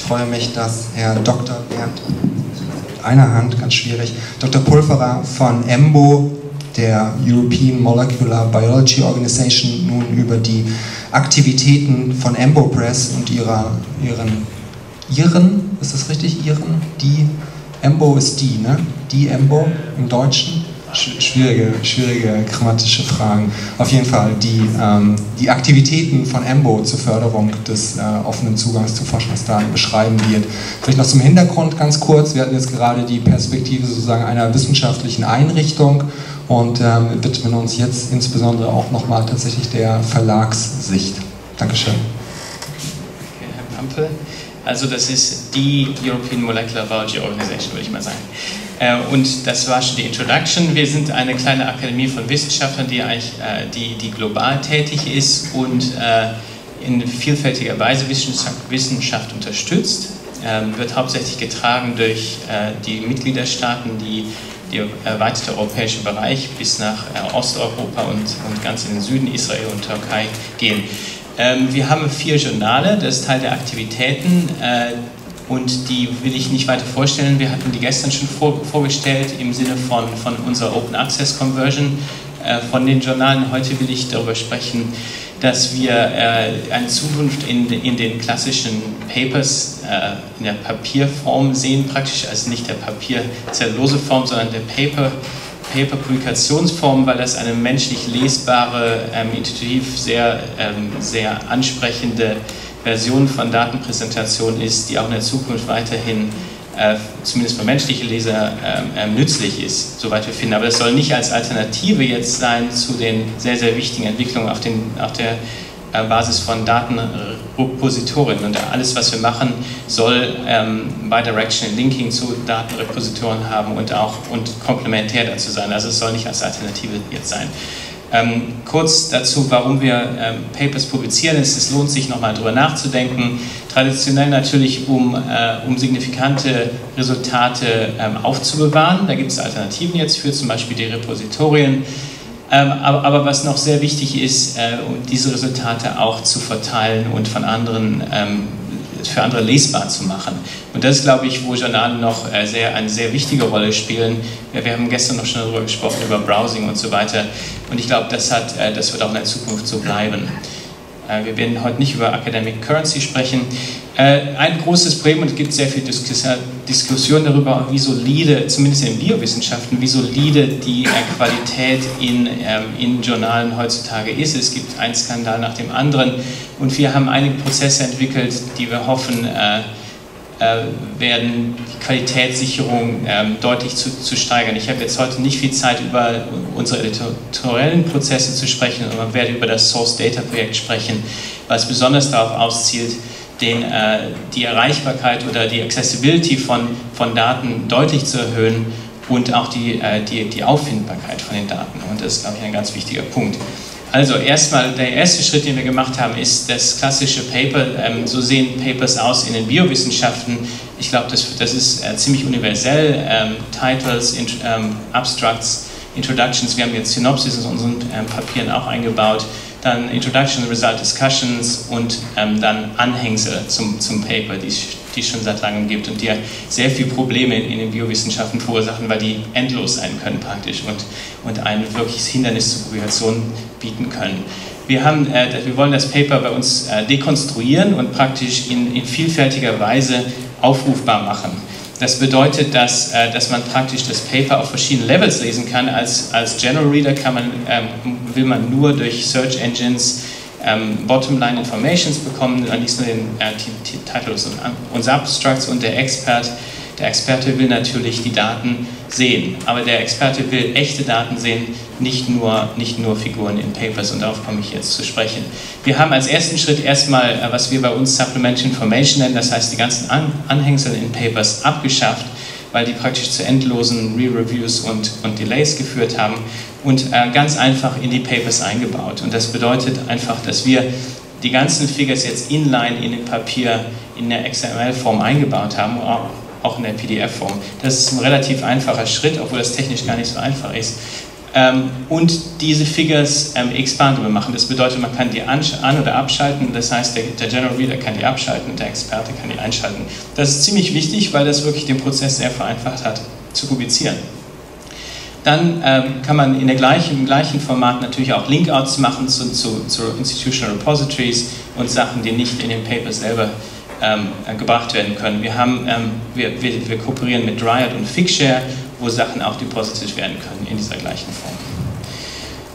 Ich freue mich, dass Herr Dr. Bernd, einer Hand, ganz schwierig, Dr. Pulverer von EMBO, der European Molecular Biology Organization, nun über die Aktivitäten von EMBO Press und ihrer, ihren, ihren, ist das richtig, ihren, die, EMBO ist die, ne? Die EMBO im Deutschen, schwierige, schwierige grammatische Fragen. Auf jeden Fall die, ähm, die Aktivitäten von EMBO zur Förderung des äh, offenen Zugangs zu Forschungsdaten beschreiben wird. Vielleicht noch zum Hintergrund ganz kurz. Wir hatten jetzt gerade die Perspektive sozusagen einer wissenschaftlichen Einrichtung und ähm, widmen uns jetzt insbesondere auch nochmal tatsächlich der Verlagssicht. Dankeschön. Okay, Herr Pampel. Also das ist die European Molecular Biology Organization, würde ich mal sagen. Äh, und das war schon die Introduction. Wir sind eine kleine Akademie von Wissenschaftlern, die, eigentlich, äh, die, die global tätig ist und äh, in vielfältiger Weise Wissenschaft, Wissenschaft unterstützt. Ähm, wird hauptsächlich getragen durch die Mitgliederstaaten, die der erweiterte europäische Bereich bis nach Osteuropa und, und ganz in den Süden Israel und Türkei gehen. Ähm, wir haben vier Journale, das ist Teil der Aktivitäten und die will ich nicht weiter vorstellen. Wir hatten die gestern schon vor, vorgestellt im Sinne von, von unserer Open Access Conversion äh, von den Journalen. Heute will ich darüber sprechen, dass wir äh, eine Zukunft in, in den klassischen Papers äh, in der Papierform sehen, praktisch also nicht der Papier-Zellulose-Form, sondern der Paper. Paper-Publikationsform, weil das eine menschlich lesbare, ähm, intuitiv sehr, ähm, sehr ansprechende Version von Datenpräsentation ist, die auch in der Zukunft weiterhin äh, zumindest für menschliche Leser äh, nützlich ist, soweit wir finden. Aber das soll nicht als Alternative jetzt sein zu den sehr, sehr wichtigen Entwicklungen auf, den, auf der äh, Basis von Datenrepositorien. Und alles, was wir machen, soll ähm, Bidirectional Linking zu Datenrepositoren haben und auch und komplementär dazu sein. Also es soll nicht als Alternative jetzt sein. Ähm, kurz dazu, warum wir ähm, Papers publizieren. Es, es lohnt sich nochmal darüber nachzudenken. Traditionell natürlich, um, äh, um signifikante Resultate ähm, aufzubewahren. Da gibt es Alternativen jetzt für, zum Beispiel die Repositorien. Ähm, aber, aber, was noch sehr wichtig ist, äh, diese Resultate auch zu verteilen und von anderen ähm, für andere lesbar zu machen. Und das ist, glaube ich, wo Journale noch äh, sehr, eine sehr wichtige Rolle spielen. Wir haben gestern noch schon darüber gesprochen, über Browsing und so weiter. Und ich glaube, das, hat, äh, das wird auch in der Zukunft so bleiben. Äh, wir werden heute nicht über Academic Currency sprechen. Ein großes Problem, und es gibt sehr viel Diskussion darüber, wie solide, zumindest in Biowissenschaften, wie solide die Qualität in, ähm, in Journalen heutzutage ist. Es gibt einen Skandal nach dem anderen und wir haben einige Prozesse entwickelt, die wir hoffen, äh, werden die Qualitätssicherung ähm, deutlich zu, zu steigern. Ich habe jetzt heute nicht viel Zeit über unsere editoriellen Prozesse zu sprechen, aber werde über das Source Data Projekt sprechen, was besonders darauf auszielt, den, äh, die Erreichbarkeit oder die Accessibility von, von Daten deutlich zu erhöhen und auch die, äh, die, die Auffindbarkeit von den Daten. Und das ist, glaube ich, ein ganz wichtiger Punkt. Also erstmal, der erste Schritt, den wir gemacht haben, ist das klassische Paper. Ähm, so sehen Papers aus in den Biowissenschaften. Ich glaube, das, das ist äh, ziemlich universell. Ähm, Titles, in, ähm, Abstracts, Introductions. Wir haben jetzt Synopsis in unseren ähm, Papieren auch eingebaut. Dann Introduction, Result Discussions und ähm, dann Anhängsel zum, zum Paper, die es schon seit langem gibt und die sehr viele Probleme in, in den Biowissenschaften verursachen, weil die endlos sein können praktisch und, und ein wirkliches Hindernis zur Publikation bieten können. Wir, haben, äh, wir wollen das Paper bei uns äh, dekonstruieren und praktisch in, in vielfältiger Weise aufrufbar machen. Das bedeutet, dass, äh, dass man praktisch das Paper auf verschiedenen Levels lesen kann. Als, als General Reader kann man, ähm, will man nur durch Search Engines ähm, Bottomline Informations bekommen, liest nur den äh, Titel und Abstracts und der Expert, der Experte will natürlich die Daten sehen, aber der Experte will echte Daten sehen, nicht nur, nicht nur Figuren in Papers und darauf komme ich jetzt zu sprechen. Wir haben als ersten Schritt erstmal, äh, was wir bei uns Supplementary Information nennen, das heißt die ganzen An Anhängsel in Papers abgeschafft, weil die praktisch zu endlosen Re-Reviews und, und Delays geführt haben und äh, ganz einfach in die Papers eingebaut. Und das bedeutet einfach, dass wir die ganzen Figures jetzt inline in dem Papier in der XML-Form eingebaut haben, auch in der PDF-Form. Das ist ein relativ einfacher Schritt, obwohl das technisch gar nicht so einfach ist. Ähm, und diese Figures ähm, expandable machen. Das bedeutet, man kann die an, oder abschalten. Das heißt, der, der, General Reader kann die abschalten und der Experte kann die einschalten. Das ist ziemlich wichtig, weil das wirklich den Prozess sehr vereinfacht hat, zu publizieren. Dann ähm, kann man in der gleichen, im gleichen Format natürlich auch Linkouts machen zu, zu, zu, Institutional Repositories und Sachen, die nicht in den Papers selber ähm, gebracht werden können. Wir, haben, ähm, wir, wir, wir kooperieren mit Dryad und Figshare, wo Sachen auch deposited werden können in dieser gleichen Form.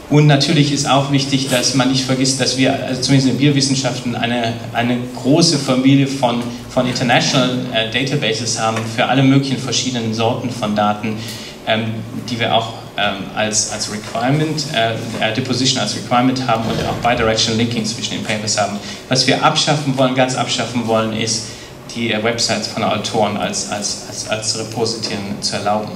Und natürlich ist auch wichtig, dass man nicht vergisst, dass wir, also zumindest in Biowissenschaften, eine, eine große Familie von, von International äh, Databases haben für alle möglichen verschiedenen Sorten von Daten, ähm, die wir auch als, als Requirement, äh, äh, Deposition als Requirement haben und auch Bidirectional Linking zwischen den Papers haben. Was wir abschaffen wollen, ganz abschaffen wollen, ist die äh, Websites von Autoren als, als, als, als Repositoren zu erlauben.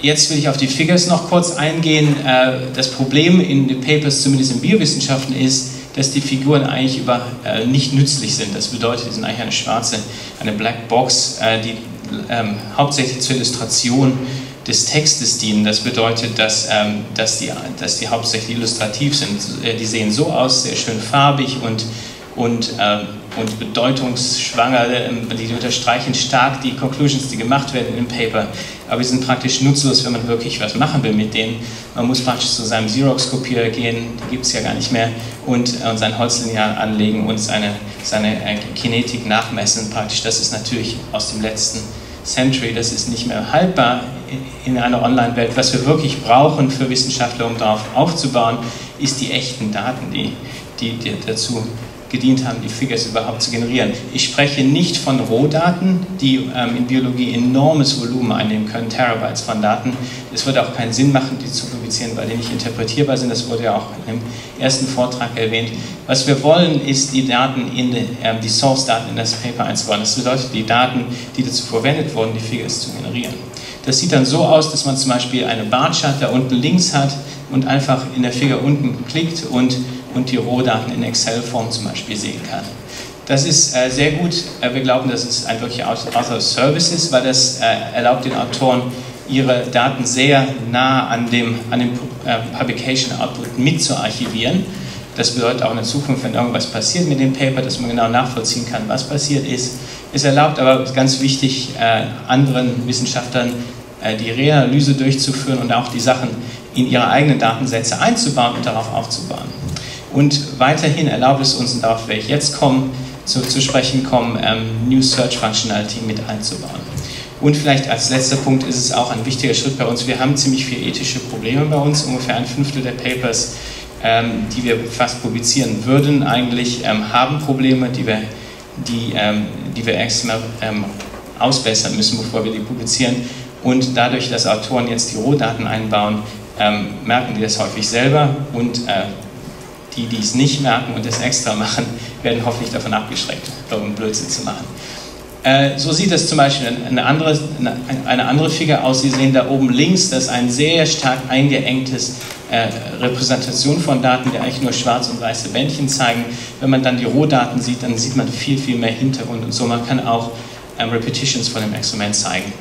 Jetzt will ich auf die Figures noch kurz eingehen. Äh, das Problem in den Papers, zumindest in Biowissenschaften, ist, dass die Figuren eigentlich über, äh, nicht nützlich sind. Das bedeutet, sie sind eigentlich eine schwarze, eine Black Box, äh, die ähm, hauptsächlich zur Illustration des Textes dienen. Das bedeutet, dass, ähm, dass, die, dass die hauptsächlich illustrativ sind. Die sehen so aus, sehr schön farbig und, und ähm, und bedeutungsschwanger, ähm, die unterstreichen stark die Conclusions, die gemacht werden im Paper, aber sie sind praktisch nutzlos, wenn man wirklich was machen will mit denen. Man muss praktisch zu seinem Xerox-Kopierer gehen, die gibt es ja gar nicht mehr, und, und sein Holzlineal anlegen und seine, seine äh, Kinetik nachmessen. Praktisch, das ist natürlich aus dem letzten Century, das ist nicht mehr haltbar in einer Online-Welt. Was wir wirklich brauchen für Wissenschaftler, um darauf aufzubauen, ist die echten Daten, die, die, die dazu gedient haben, die Figures überhaupt zu generieren. Ich spreche nicht von Rohdaten, die ähm, in Biologie enormes Volumen einnehmen können, Terabytes von Daten. Es würde auch keinen Sinn machen, die zu publizieren, weil die nicht interpretierbar sind. Das wurde ja auch im ersten Vortrag erwähnt. Was wir wollen, ist die Daten in die, äh, die Source-Daten in das Paper einzubauen. Das bedeutet, die Daten, die dazu verwendet wurden, die Figures zu generieren. Das sieht dann so aus, dass man zum Beispiel eine Barchart da unten links hat und einfach in der Figur unten klickt und und die Rohdaten in Excel-Form zum Beispiel sehen kann. Das ist äh, sehr gut. Äh, wir glauben, dass es ein wirklicher Author Service ist, weil das äh, erlaubt den Autoren, ihre Daten sehr nah an dem, an dem äh, Publication Output mitzuarchivieren. Das bedeutet auch in der Zukunft, wenn irgendwas passiert mit dem Paper, dass man genau nachvollziehen kann, was passiert ist. Es erlaubt aber ganz wichtig, äh, anderen Wissenschaftlern äh, die Reanalyse durchzuführen und auch die Sachen in ihre eigenen Datensätze einzubauen und darauf aufzubauen. Und weiterhin erlaubt es uns, und darauf werde ich jetzt kommen, zu, zu sprechen kommen, ähm, New Search Functionality mit einzubauen. Und vielleicht als letzter Punkt ist es auch ein wichtiger Schritt bei uns. Wir haben ziemlich viele ethische Probleme bei uns. Ungefähr ein Fünftel der Papers, ähm, die wir fast publizieren würden, eigentlich ähm, haben Probleme, die wir, die, ähm, die wir erstmal ähm, ausbessern müssen, bevor wir die publizieren. Und dadurch, dass Autoren jetzt die Rohdaten einbauen, ähm, merken die das häufig selber und äh, die, die es nicht merken und es extra machen, werden hoffentlich davon abgeschreckt, irgendeinen Blödsinn zu machen. Äh, so sieht das zum Beispiel eine andere, eine andere Figur aus. Sie sehen da oben links, das ist ein sehr stark eingeengtes äh, Repräsentation von Daten, die eigentlich nur schwarz und weiße Bändchen zeigen. Wenn man dann die Rohdaten sieht, dann sieht man viel, viel mehr Hintergrund und so. Man kann auch ähm, Repetitions von dem Experiment zeigen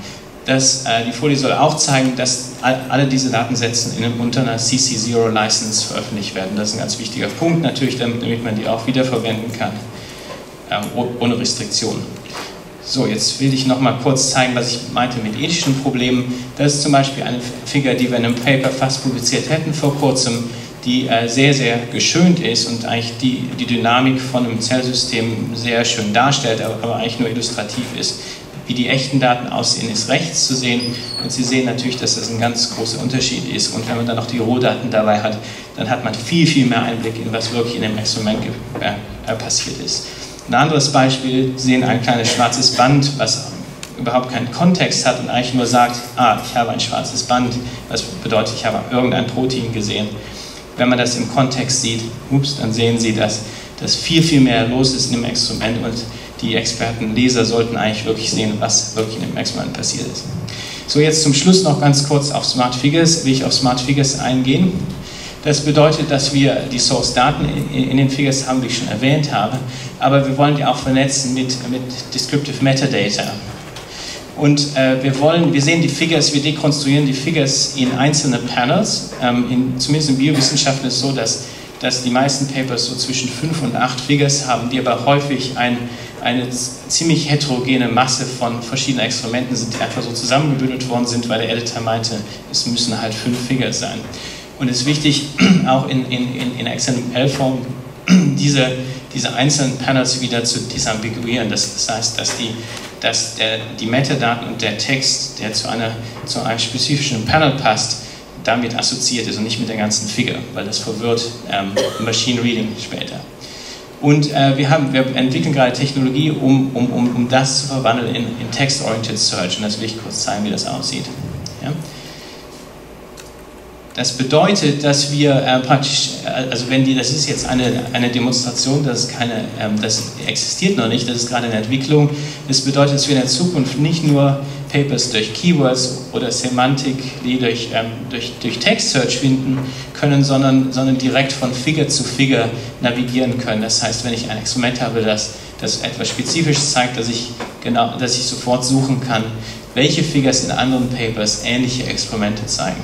dass äh, die Folie soll auch zeigen, dass alle diese Datensätze in, unter einer CC0-License veröffentlicht werden. Das ist ein ganz wichtiger Punkt natürlich, damit, damit man die auch wiederverwenden kann, äh, ohne Restriktionen. So, jetzt will ich noch mal kurz zeigen, was ich meinte mit ethischen Problemen. Das ist zum Beispiel eine Figur, die wir in einem Paper fast publiziert hätten vor kurzem, die äh, sehr, sehr geschönt ist und eigentlich die, die Dynamik von einem Zellsystem sehr schön darstellt, aber, aber eigentlich nur illustrativ ist wie die echten Daten aussehen, ist rechts zu sehen. Und Sie sehen natürlich, dass das ein ganz großer Unterschied ist. Und wenn man dann noch die Rohdaten dabei hat, dann hat man viel, viel mehr Einblick in, was wirklich in dem Experiment äh, passiert ist. Ein anderes Beispiel, Sie sehen ein kleines schwarzes Band, was überhaupt keinen Kontext hat und eigentlich nur sagt, ah, ich habe ein schwarzes Band, was bedeutet, ich habe irgendein Protein gesehen. Wenn man das im Kontext sieht, ups, dann sehen Sie, dass, dass viel, viel mehr los ist in dem Experiment und die Experten, Leser sollten eigentlich wirklich sehen, was wirklich in dem Experiment passiert ist. So, jetzt zum Schluss noch ganz kurz auf Smart Figures, will ich auf Smart Figures eingehen. Das bedeutet, dass wir die Source-Daten in den Figures haben, wie ich schon erwähnt habe, aber wir wollen die auch vernetzen mit, mit Descriptive Metadata. Und äh, wir wollen, wir sehen die Figures, wir dekonstruieren die Figures in einzelne Panels. Ähm, in, zumindest in Biowissenschaften ist es so, dass, dass die meisten Papers so zwischen fünf und acht Figures haben, die aber häufig ein, eine ziemlich heterogene Masse von verschiedenen Experimenten sind, die einfach so zusammengebündelt worden sind, weil der Editor meinte, es müssen halt fünf Figures sein. Und es ist wichtig, auch in, in, in, XML-Form diese, diese einzelnen Panels wieder zu disambiguieren. Das, das heißt, dass die, dass der, die Metadaten und der Text, der zu, einer, zu einem spezifischen Panel passt, damit assoziiert ist und nicht mit der ganzen Figure, weil das verwirrt ähm, Machine Reading später. Und äh, wir, haben, wir entwickeln gerade Technologie, um, um, um, um das zu verwandeln in, in Text-Oriented Search. Und das will ich kurz zeigen, wie das aussieht. Ja? Das bedeutet, dass wir äh, praktisch, äh, also wenn die, das ist jetzt eine, eine Demonstration, das, keine, ähm, das existiert noch nicht, das ist gerade in Entwicklung. Das bedeutet, dass wir in der Zukunft nicht nur Papers durch Keywords oder Semantik, die durch, ähm, durch, durch Text-Search finden können, sondern, sondern direkt von Figure zu Figure navigieren können. Das heißt, wenn ich ein Experiment habe, das, das etwas Spezifisches zeigt, dass ich, genau, dass ich sofort suchen kann, welche Figures in anderen Papers ähnliche Experimente zeigen.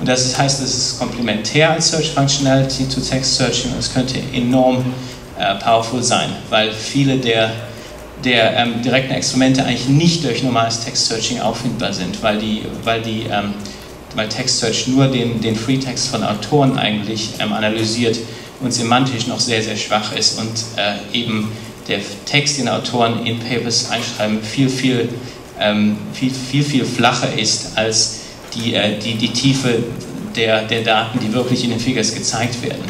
Und das heißt, es ist komplementär als Search Functionality zu Text Searching und es könnte enorm äh, powerful sein, weil viele der, der ähm, direkten Experimente eigentlich nicht durch normales Text Searching auffindbar sind, weil, die, weil, die, ähm, weil Text Search nur den, den Freetext von Autoren eigentlich ähm, analysiert und semantisch noch sehr, sehr schwach ist und äh, eben der Text, den Autoren in Papers einschreiben, viel, viel, ähm, viel, viel, viel flacher ist als die, äh, die, die Tiefe der, der Daten, die wirklich in den Figures gezeigt werden.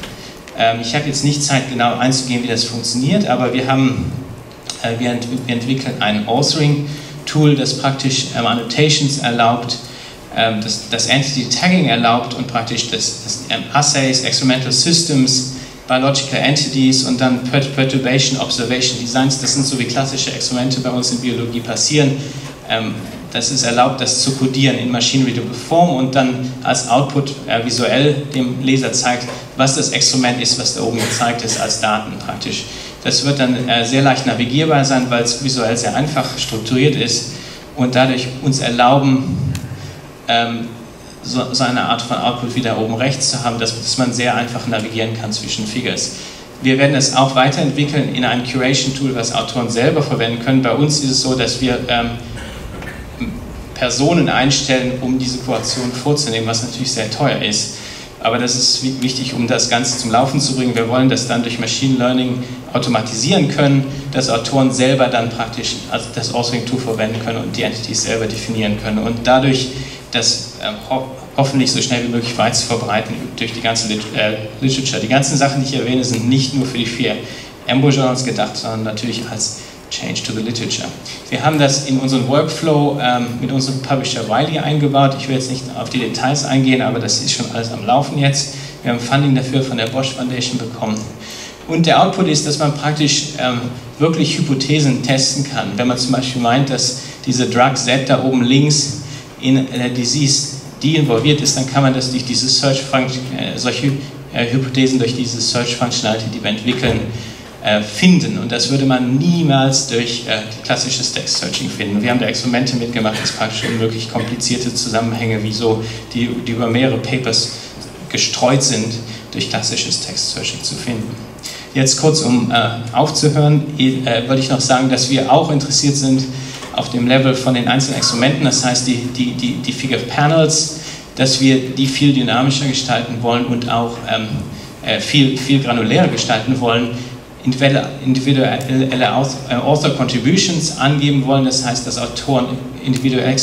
Ähm, ich habe jetzt nicht Zeit, genau einzugehen, wie das funktioniert, aber wir, haben, wir, ent wir entwickeln ein Authoring-Tool, das praktisch ähm, Annotations erlaubt, ähm, das, das Entity Tagging erlaubt und praktisch das, das ähm, Assays, Experimental Systems, Biological Entities und dann Perturbation Observation Designs, das sind so wie klassische Experimente bei uns in Biologie passieren, ähm, das ist erlaubt, das zu codieren in Machine Readable Form und dann als Output äh, visuell dem Leser zeigt, was das Experiment ist, was da oben gezeigt ist, als Daten praktisch. Das wird dann äh, sehr leicht navigierbar sein, weil es visuell sehr einfach strukturiert ist und dadurch uns erlauben, ähm, so, eine Art von Output wieder oben rechts zu haben, dass, man sehr einfach navigieren kann zwischen Figures. Wir werden es auch weiterentwickeln in ein Curation-Tool, was Autoren selber verwenden können. Bei uns ist es so, dass wir ähm, Personen einstellen, um diese Kuration vorzunehmen, was natürlich sehr teuer ist. Aber das ist wichtig, um das Ganze zum Laufen zu bringen. Wir wollen das dann durch Machine Learning automatisieren können, dass Autoren selber dann praktisch das Authoring-Tool verwenden können und die Entities selber definieren können. Und dadurch das äh, ho hoffentlich so schnell wie möglich weit zu verbreiten durch die ganze Lit äh, Literature. Die ganzen Sachen, die ich erwähne, sind nicht nur für die vier Embo-Journals gedacht, sondern natürlich als Change to the Literature. Wir haben das in unseren Workflow ähm, mit unserem Publisher Wiley eingebaut. Ich will jetzt nicht auf die Details eingehen, aber das ist schon alles am Laufen jetzt. Wir haben Funding dafür von der Bosch Foundation bekommen. Und der Output ist, dass man praktisch ähm, wirklich Hypothesen testen kann. Wenn man zum Beispiel meint, dass diese Drug Z da oben links in der Disease die involviert ist, dann kann man das durch diese Search Function, äh, solche äh, Hypothesen durch diese Search Functionality, die wir entwickeln, äh, finden. Und das würde man niemals durch äh, klassisches Text-Searching finden. Wir haben da Experimente mitgemacht, es praktisch unmöglich komplizierte Zusammenhänge, wie so, die, die über mehrere Papers gestreut sind, durch klassisches Text-Searching zu finden. Jetzt kurz, um äh, aufzuhören, äh, würde ich noch sagen, dass wir auch interessiert sind auf dem Level von den einzelnen Experimenten, das heißt die, die, die, die Figure Panels, dass wir die viel dynamischer gestalten wollen und auch ähm, äh, viel, viel granulärer gestalten wollen, individuelle äh, Author Contributions angeben wollen. Das heißt, dass Autoren individuell,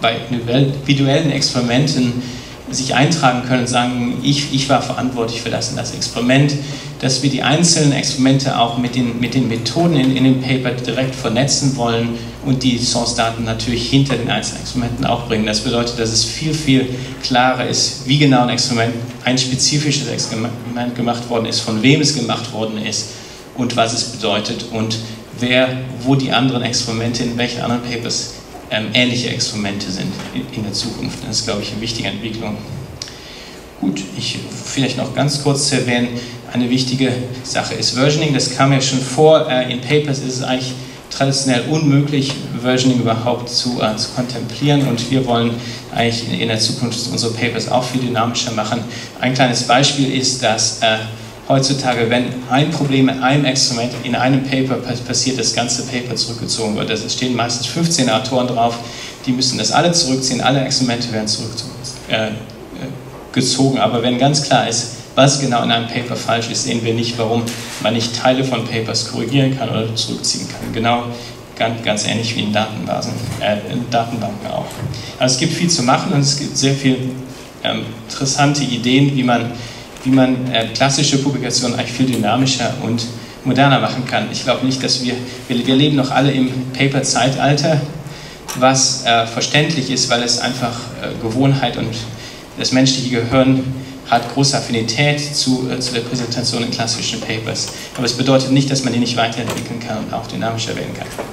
bei individuellen Experimenten sich eintragen können und sagen, ich, ich war verantwortlich für das und das Experiment, dass wir die einzelnen Experimente auch mit den, mit den Methoden in, in dem Paper direkt vernetzen wollen und die Source-Daten natürlich hinter den einzelnen Experimenten auch bringen. Das bedeutet, dass es viel, viel klarer ist, wie genau ein Experiment, ein spezifisches Experiment gemacht worden ist, von wem es gemacht worden ist und was es bedeutet und wer, wo die anderen Experimente, in welchen anderen Papers ähnliche Experimente sind in, in, der Zukunft. Das ist, glaube ich, eine wichtige Entwicklung. Gut, ich vielleicht noch ganz kurz zu erwähnen, eine wichtige Sache ist Versioning, das kam ja schon vor, äh, in Papers ist es eigentlich traditionell unmöglich, Versioning überhaupt zu, äh, zu kontemplieren und wir wollen eigentlich in, in, der Zukunft unsere Papers auch viel dynamischer machen. Ein kleines Beispiel ist, dass äh, heutzutage, wenn ein Problem in einem Experiment in einem Paper passiert, das ganze Paper zurückgezogen wird. Es stehen meistens 15 Autoren drauf, die müssen das alle zurückziehen, alle Experimente werden zurückgezogen. Äh, Aber wenn ganz klar ist, was genau in einem Paper falsch ist, sehen wir nicht, warum man nicht Teile von Papers korrigieren kann oder zurückziehen kann. Genau ganz, ganz ähnlich wie in Datenbasen, äh, in Datenbanken auch. Also es gibt viel zu machen und es gibt sehr viele ähm, interessante Ideen, wie man wie man äh, klassische Publikationen eigentlich viel dynamischer und moderner machen kann. Ich glaube nicht, dass wir, wir, wir, leben noch alle im Paper-Zeitalter, was äh, verständlich ist, weil es einfach äh, Gewohnheit und das menschliche Gehirn hat große Affinität zu, äh, zu der Präsentation in klassischen Papers. Aber es bedeutet nicht, dass man die nicht weiterentwickeln kann und auch dynamischer werden kann.